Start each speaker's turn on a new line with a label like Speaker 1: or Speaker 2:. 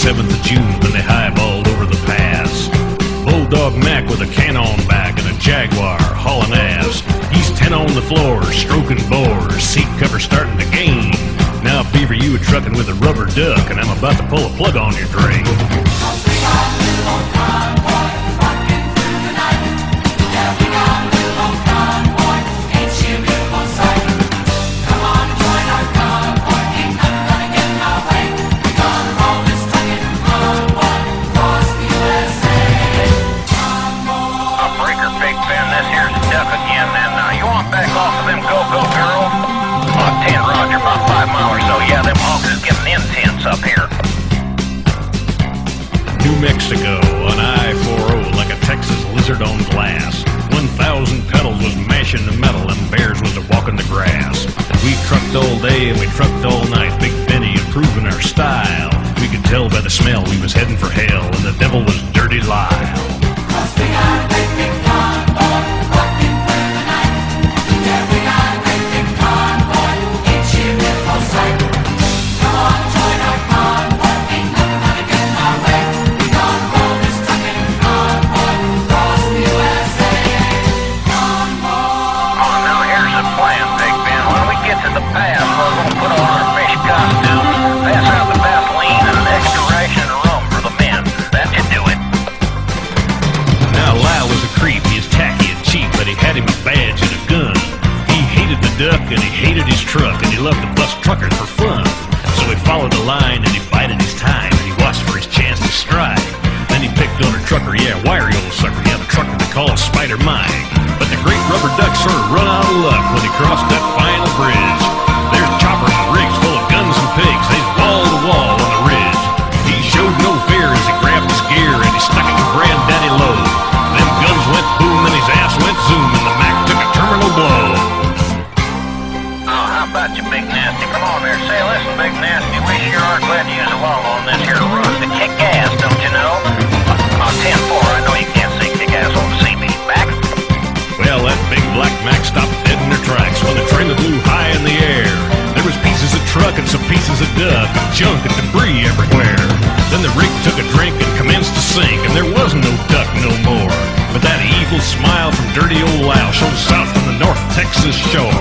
Speaker 1: 7th of June when they highballed over the pass. Bulldog Mac with a cannon back and a Jaguar hauling ass. He's 10 on the floor, stroking bores, seat cover starting to gain. Now, Beaver, you a trucking with a rubber duck, and I'm about to pull a plug on your
Speaker 2: dream. Intense up here.
Speaker 1: New Mexico on I-40 like a Texas lizard on glass. 1,000 pedals was mashing the metal and bears was a walking the grass. We trucked all day and we trucked all night, Big Benny improving our style. We could tell by the smell we was heading for hell and the devil was Dirty Lyle.
Speaker 2: And
Speaker 1: he hated his truck and he loved to bust truckers for fun. So he followed the line and he bided his time and he watched for his chance to strike. Then he picked on a trucker, yeah, wiry old sucker, yeah, a trucker they call Spider Mike. But the great rubber duck sort of run out of luck when he crossed that final bridge.
Speaker 2: About you, Big Nasty? Come on there, say, listen, Big Nasty, we sure are glad to use along on this here run to kick ass, don't you know? Uh, uh, on 10-4, I know you can't say kick ass on CB. Back?
Speaker 1: Well, that big black Mac stopped dead in their tracks when the trailer blew high in the air. There was pieces of truck and some pieces of duck, and junk and debris everywhere. Then the rig took a drink and commenced to sink, and there was no duck no more. But that evil smile from dirty old Lyle showed south from the North Texas shore.